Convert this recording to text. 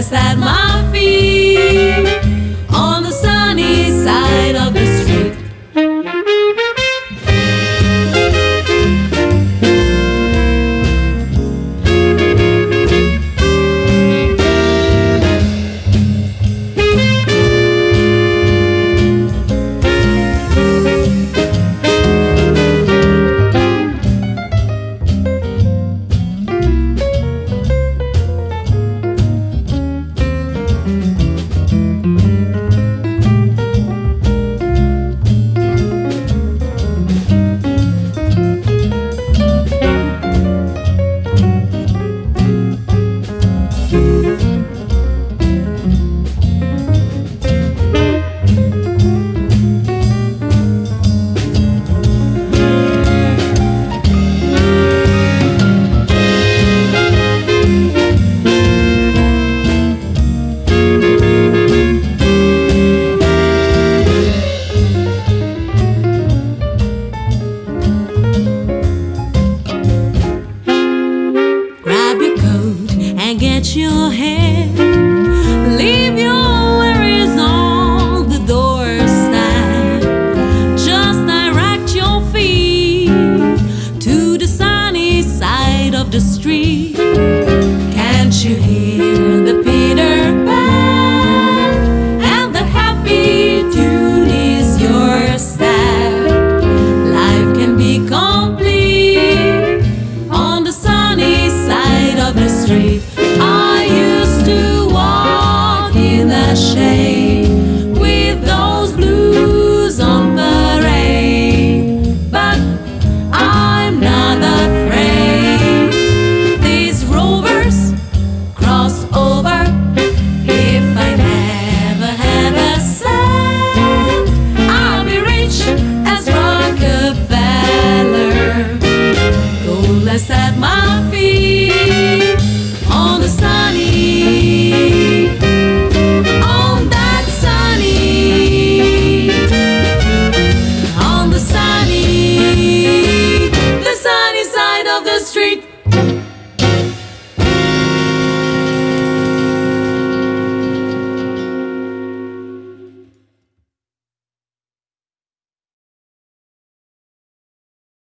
just that my at your head. Leave your worries on the doorstep. Just direct your feet to the sunny side of the street. Can't you hear? soulless at my feet on the side.